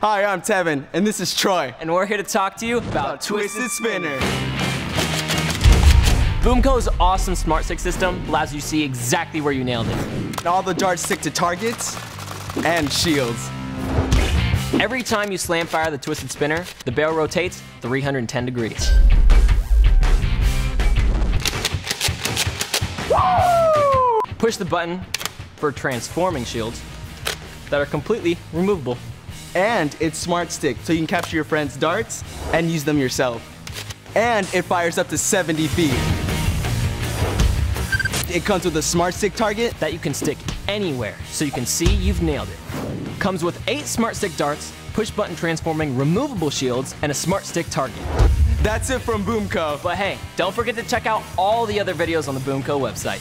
Hi, I'm Tevin, and this is Troy. And we're here to talk to you about, about Twisted Spinner. Boomco's awesome smart stick system allows you to see exactly where you nailed it. And all the darts stick to targets and shields. Every time you slam fire the Twisted Spinner, the barrel rotates 310 degrees. Woo! Push the button for transforming shields that are completely removable. And it's smart stick, so you can capture your friend's darts and use them yourself. And it fires up to 70 feet. It comes with a smart stick target that you can stick anywhere, so you can see you've nailed it. Comes with eight smart stick darts, push button transforming removable shields, and a smart stick target. That's it from Boomco. But hey, don't forget to check out all the other videos on the Boomco website.